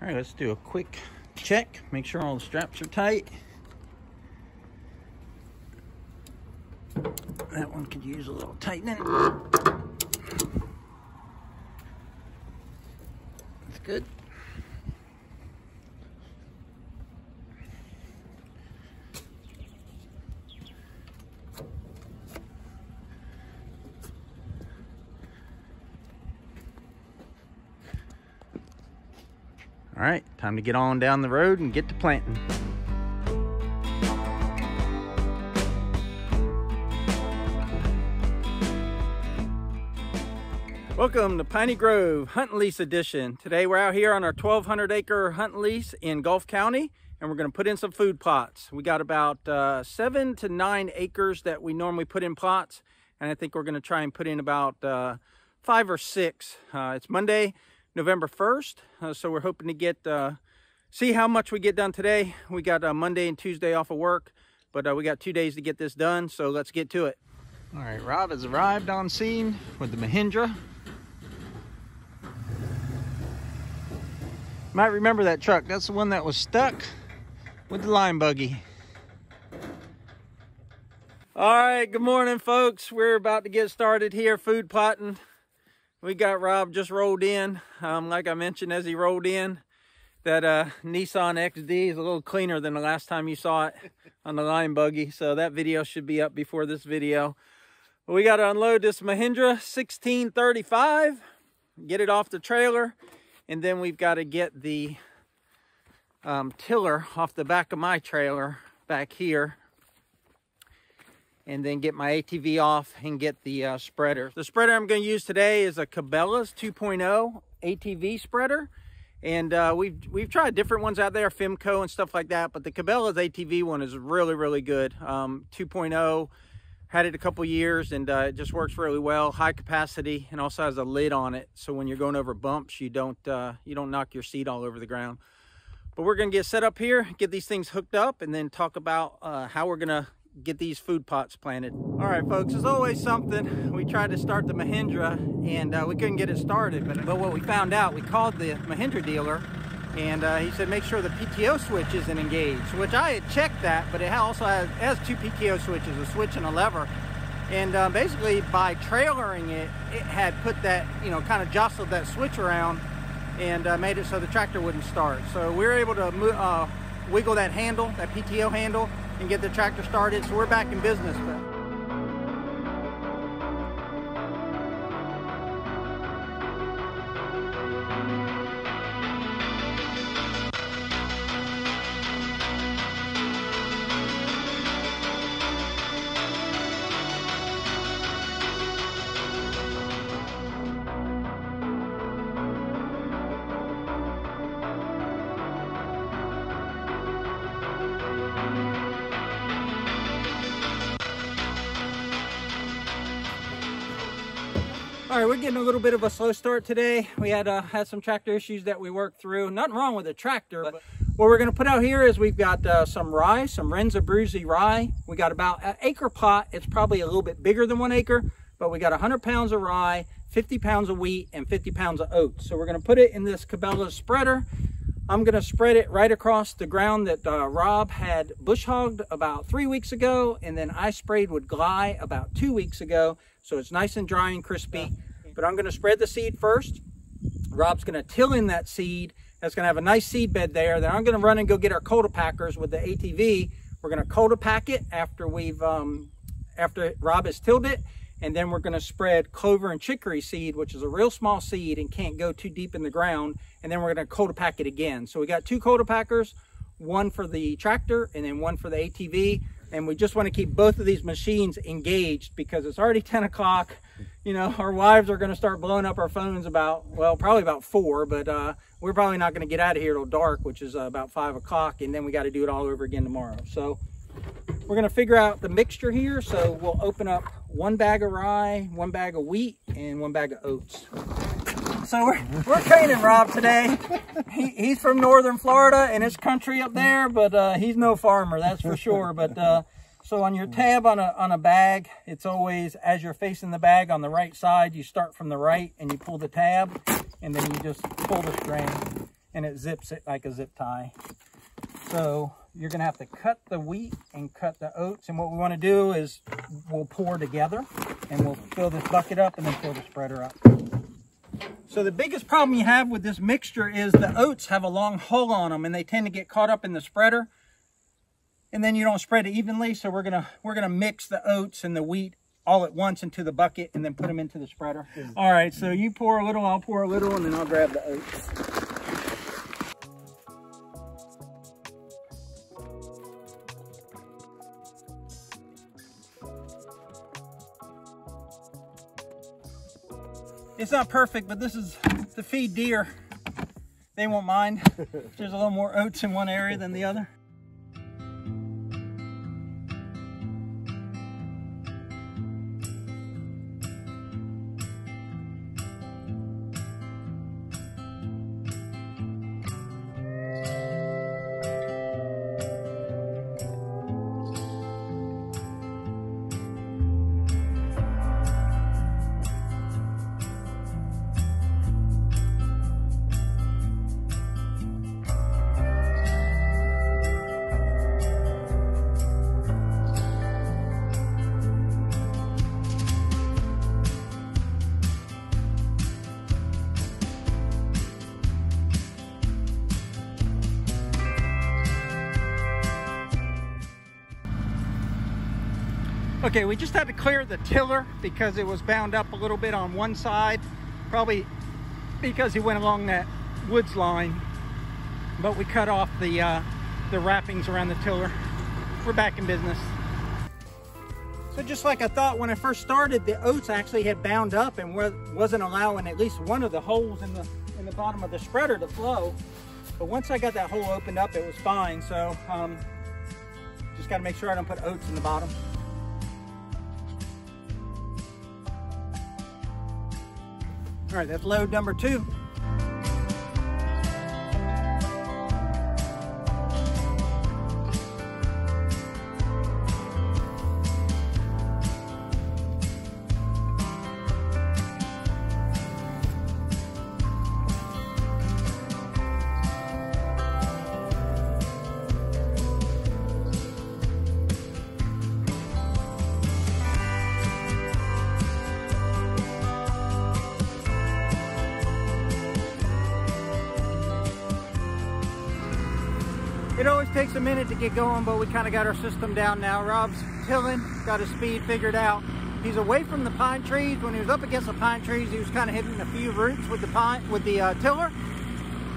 All right, let's do a quick check. Make sure all the straps are tight. That one could use a little tightening. That's good. All right, time to get on down the road and get to planting. Welcome to Piney Grove Hunt Lease Edition. Today we're out here on our 1200 acre hunt lease in Gulf County and we're going to put in some food plots. We got about uh, seven to nine acres that we normally put in plots and I think we're going to try and put in about uh, five or six. Uh, it's Monday, November 1st, uh, so we're hoping to get uh, see how much we get done today. We got uh, Monday and Tuesday off of work, but we got two days to get this done, so let's get to it. All right, Rob has arrived on scene with the Mahindra Might remember that truck. That's the one that was stuck with the line buggy. All right, good morning, folks. We're about to get started here, food plotting. We got Rob just rolled in. Um, like I mentioned as he rolled in, that uh, Nissan XD is a little cleaner than the last time you saw it on the line buggy. So that video should be up before this video. But we got to unload this Mahindra 1635, get it off the trailer, and then we've got to get the um, tiller off the back of my trailer back here. And then get my ATV off and get the uh, spreader. The spreader I'm going to use today is a Cabela's 2.0 ATV spreader. And uh, we've we've tried different ones out there, Fimco and stuff like that. But the Cabela's ATV one is really, really good. Um, 2.0 had it a couple years and uh, it just works really well high capacity and also has a lid on it so when you're going over bumps you don't uh, you don't knock your seat all over the ground but we're gonna get set up here get these things hooked up and then talk about uh, how we're gonna get these food pots planted all right folks there's always something we tried to start the Mahindra and uh, we couldn't get it started but, but what we found out we called the Mahindra dealer and uh, he said make sure the PTO switch isn't engaged, which I had checked that, but it also has, has two PTO switches, a switch and a lever. And uh, basically by trailering it, it had put that, you know, kind of jostled that switch around and uh, made it so the tractor wouldn't start. So we were able to uh, wiggle that handle, that PTO handle, and get the tractor started. So we're back in business. All right, we're getting a little bit of a slow start today. We had uh, had some tractor issues that we worked through. Nothing wrong with the tractor, but what we're gonna put out here is we've got uh, some rye, some Wrens Abruzzi rye. We got about an acre pot. It's probably a little bit bigger than one acre, but we got 100 pounds of rye, 50 pounds of wheat, and 50 pounds of oats. So we're gonna put it in this Cabela spreader. I'm gonna spread it right across the ground that uh, Rob had bush hogged about three weeks ago, and then I sprayed with Gly about two weeks ago. So it's nice and dry and crispy. But I'm gonna spread the seed first. Rob's gonna till in that seed. That's gonna have a nice seed bed there. Then I'm gonna run and go get our Cultipackers with the ATV. We're gonna Cultipack it after we've, um, after Rob has tilled it. And then we're gonna spread clover and chicory seed, which is a real small seed and can't go too deep in the ground. And then we're gonna Cultipack it again. So we got two Cultipackers, one for the tractor and then one for the ATV and we just want to keep both of these machines engaged because it's already 10 o'clock you know our wives are going to start blowing up our phones about well probably about four but uh, we're probably not going to get out of here till dark which is uh, about five o'clock and then we got to do it all over again tomorrow so we're going to figure out the mixture here so we'll open up one bag of rye one bag of wheat and one bag of oats so we're, we're training Rob today. He, he's from northern Florida and it's country up there, but uh, he's no farmer, that's for sure. But uh, so on your hmm. tab on a, on a bag, it's always as you're facing the bag on the right side, you start from the right and you pull the tab and then you just pull the string. and it zips it like a zip tie. So you're gonna have to cut the wheat and cut the oats. And what we wanna do is we'll pour together and we'll fill this bucket up and then fill the spreader up. So the biggest problem you have with this mixture is the oats have a long hull on them and they tend to get caught up in the spreader. And then you don't spread it evenly. So we're gonna we're gonna mix the oats and the wheat all at once into the bucket and then put them into the spreader. Mm-hmm. All right, so you pour a little, I'll pour a little, and then I'll grab the oats. It's not perfect, but this is to feed deer. They won't mind. If there's a little more oats in one area than the other. Okay, we just had to clear the tiller because it was bound up a little bit on one side, probably because he went along that woods line. But we cut off the uh, the wrappings around the tiller. We're back in business. So just like I thought when I first started, the oats actually had bound up and wasn't allowing at least one of the holes in the in the bottom of the spreader to flow. But once I got that hole opened up, it was fine. So um, just got to make sure I don't put oats in the bottom. All right, that's load number two. Takes a minute to get going, but we kind of got our system down now. Rob's tilling, got his speed figured out. He's away from the pine trees. When he was up against the pine trees, he was kind of hitting a few roots with the pine with the uh, tiller.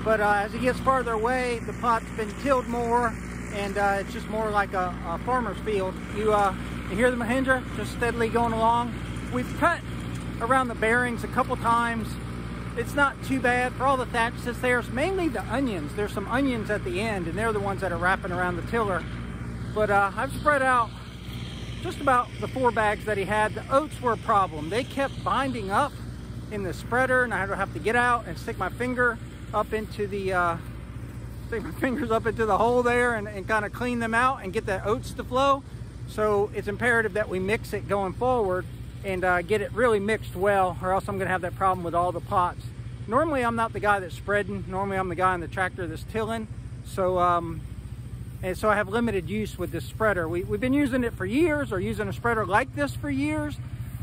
But uh, as he gets farther away, the pot's been tilled more, and uh, it's just more like a, a farmer's field. You, uh, you hear the Mahindra just steadily going along. We've cut around the bearings a couple times it's not too bad for all the thatch that's there. It's mainly the onions. There's some onions at the end and they're the ones that are wrapping around the tiller. But uh, I've spread out just about the four bags that he had. The oats were a problem. They kept binding up in the spreader and I had to have to get out and stick my finger up into the, uh, stick my fingers up into the hole there and, and kind of clean them out and get the oats to flow. So it's imperative that we mix it going forward and uh, get it really mixed well or else I'm gonna have that problem with all the pots. Normally I'm not the guy that's spreading. Normally I'm the guy in the tractor that's tilling. So, um, and so I have limited use with this spreader. We, have been using it for years or using a spreader like this for years.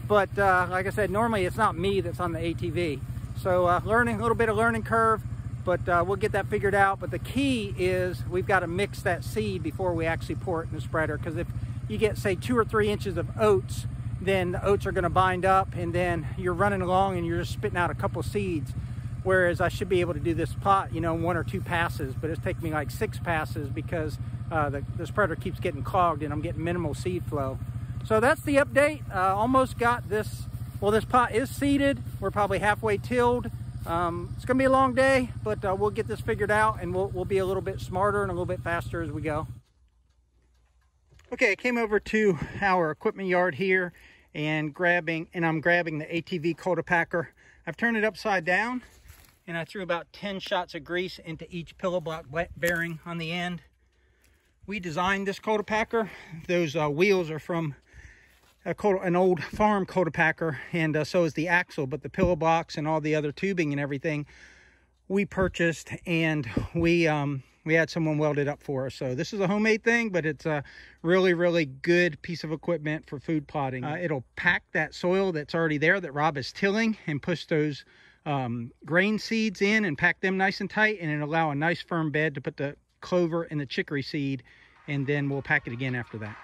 But uh, like I said, normally it's not me that's on the ATV. So uh, learning, a little bit of learning curve, but uh, we'll get that figured out. But the key is we've got to mix that seed before we actually pour it in the spreader. Because if you get say two or three inches of oats then the oats are going to bind up and then you're running along and you're just spitting out a couple seeds whereas I should be able to do this pot, you know one or two passes but it's taking me like six passes because uh, the, the spreader keeps getting clogged and I'm getting minimal seed flow. So that's the update. Uh, almost got this well this pot is seeded. We're probably halfway tilled. Um, it's gonna be a long day but uh, we'll get this figured out and we'll, we'll be a little bit smarter and a little bit faster as we go. Okay, I came over to our equipment yard here and grabbing, and I'm grabbing the ATV Cultipacker. I've turned it upside down and I threw about 10 shots of grease into each pillow block bearing on the end. We designed this Cultipacker. Those uh, wheels are from an old farm Cultipacker and uh, so is the axle, but the pillow blocks and all the other tubing and everything we purchased and we um, we had someone weld it up for us. So this is a homemade thing, but it's a really, really good piece of equipment for food plotting. Uh, it'll pack that soil that's already there that Rob is tilling and push those um, grain seeds in and pack them nice and tight and it'll allow a nice firm bed to put the clover and the chicory seed and then we'll pack it again after that.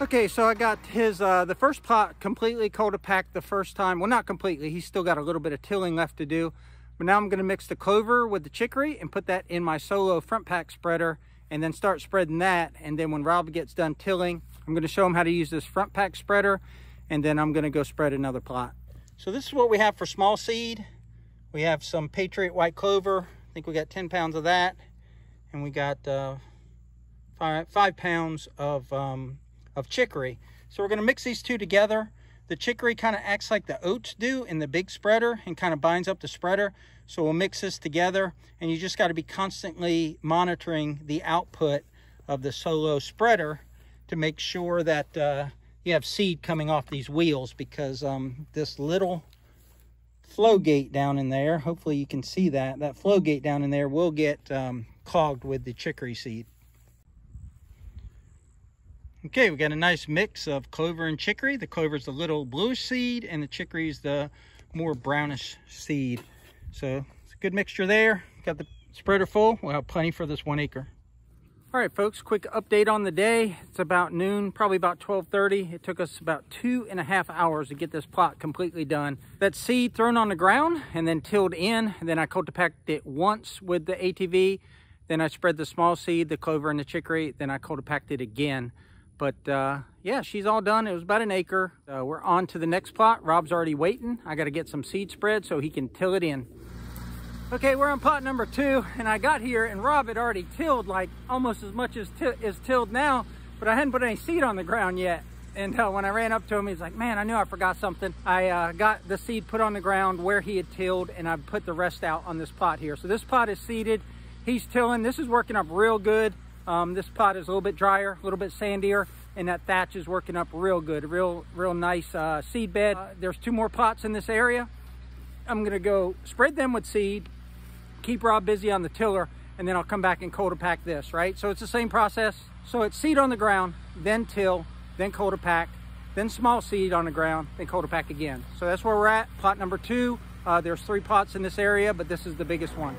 Okay, so I got his, uh, the first plot completely cold packed the first time. Well, not completely. He's still got a little bit of tilling left to do. But now I'm going to mix the clover with the chicory and put that in my solo front pack spreader and then start spreading that. And then when Rob gets done tilling, I'm going to show him how to use this front pack spreader and then I'm going to go spread another plot. So this is what we have for small seed. We have some Patriot White Clover. I think we got 10 pounds of that. And we got uh, five, five pounds of um, of chicory. So we're going to mix these two together. The chicory kind of acts like the oats do in the big spreader and kind of binds up the spreader. So we'll mix this together and you just got to be constantly monitoring the output of the solo spreader to make sure that uh, you have seed coming off these wheels because um, this little flow gate down in there, hopefully you can see that, that flow gate down in there will get um, clogged with the chicory seed. Okay, we got a nice mix of clover and chicory. The clover is the little bluish seed and the chicory is the more brownish seed. So it's a good mixture there. Got the spreader full. We'll have plenty for this one acre. All right, folks, quick update on the day. It's about noon, probably about 1230. It took us about two and a half hours to get this plot completely done. That seed thrown on the ground and then tilled in. And then I cultipacked it once with the ATV. Then I spread the small seed, the clover and the chicory. Then I cultipacked it again. But uh, yeah, she's all done. It was about an acre. Uh, we're on to the next plot. Rob's already waiting. I got to get some seed spread so he can till it in. Okay, we're on plot number two, and I got here, and Rob had already tilled like almost as much as is tilled now, but I hadn't put any seed on the ground yet. And uh, when I ran up to him, he's like, man, I knew I forgot something. I uh, got the seed put on the ground where he had tilled, and I put the rest out on this plot here. So this plot is seeded. He's tilling. This is working up real good. Um, this pot is a little bit drier, a little bit sandier, and that thatch is working up real good. Real, real nice uh, seed bed. Uh, there's two more pots in this area. I'm gonna go spread them with seed, keep Rob busy on the tiller, and then I'll come back and cold pack this, right? So it's the same process. So it's seed on the ground, then till, then cold pack, then small seed on the ground, then cold pack again. So that's where we're at, pot number two. Uh, there's three pots in this area, but this is the biggest one.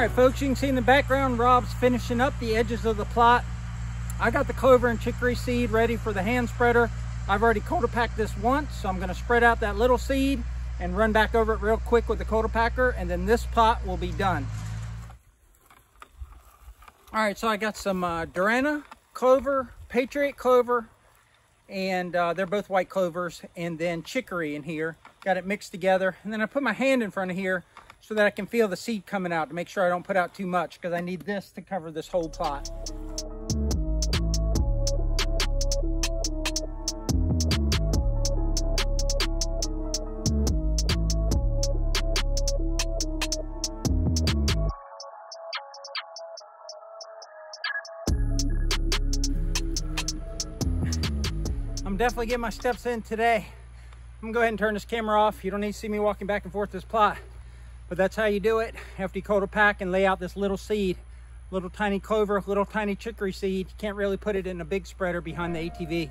Right, folks, you can see in the background, Rob's finishing up the edges of the plot. I got the clover and chicory seed ready for the hand spreader. I've already packed this once, so I'm gonna spread out that little seed and run back over it real quick with the packer, and then this plot will be done. All right, so I got some uh, Durana clover, Patriot clover, and uh, they're both white clovers, and then chicory in here. Got it mixed together, and then I put my hand in front of here so that I can feel the seed coming out to make sure I don't put out too much because I need this to cover this whole plot. I'm definitely getting my steps in today. I'm gonna go ahead and turn this camera off. You don't need to see me walking back and forth this plot. But that's how you do it after you coat a pack and lay out this little seed. Little tiny clover, little tiny chicory seed. You can't really put it in a big spreader behind the ATV.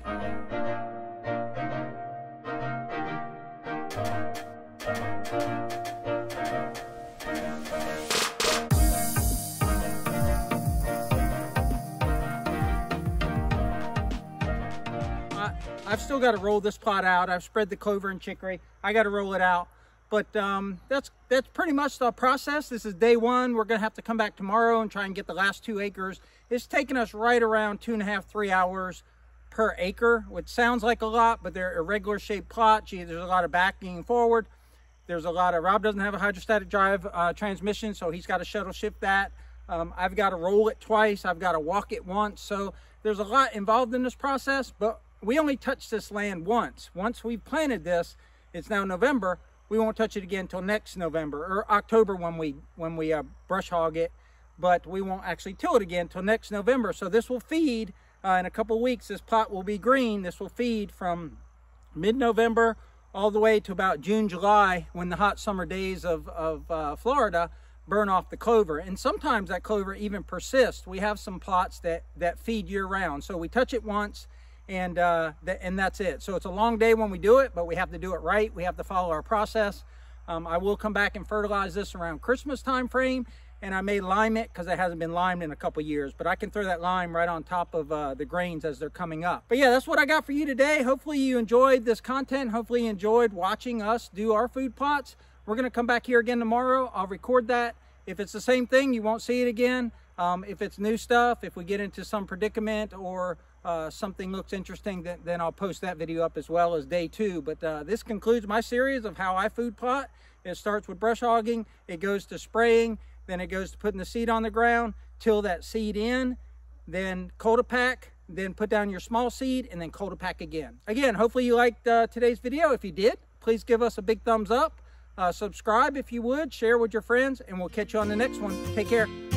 I've still got to roll this plot out. I've spread the clover and chicory. I got to roll it out. But um, that's that's pretty much the process. This is day one. We're gonna have to come back tomorrow and try and get the last two acres. It's taken us right around two and a half, three hours per acre, which sounds like a lot, but they're irregular shaped plots. There's a lot of backing forward. There's a lot of, Rob doesn't have a hydrostatic drive uh, transmission, so he's got to shuttle shift that. Um, I've got to roll it twice. I've got to walk it once. So there's a lot involved in this process, but we only touched this land once. Once we've planted this, it's now November. We won't touch it again until next November or October when we when we uh, brush hog it, but we won't actually till it again until next November. So this will feed uh, in a couple weeks. This plot will be green. This will feed from mid-November all the way to about June, July, when the hot summer days of, of uh, Florida burn off the clover. And sometimes that clover even persists. We have some plots that, that feed year round. So we touch it once and, uh, th and that's it. So it's a long day when we do it, but we have to do it right. We have to follow our process. Um, I will come back and fertilize this around Christmas time frame and I may lime it because it hasn't been limed in a couple years, but I can throw that lime right on top of uh, the grains as they're coming up. But yeah, that's what I got for you today. Hopefully you enjoyed this content. Hopefully you enjoyed watching us do our food plots. We're gonna come back here again tomorrow. I'll record that. If it's the same thing, you won't see it again. Um, if it's new stuff, if we get into some predicament or uh, something looks interesting, then, then, I'll post that video up as well as day two. But uh, this concludes my series of how I food plot. It starts with brush hogging, it goes to spraying, then it goes to putting the seed on the ground, till that seed in, then cold pack, then put down your small seed, and then cold pack again. Again, hopefully you liked uh, today's video. If you did, please give us a big thumbs up. Uh, subscribe if you would, share with your friends, and we'll catch you on the next one. Take care.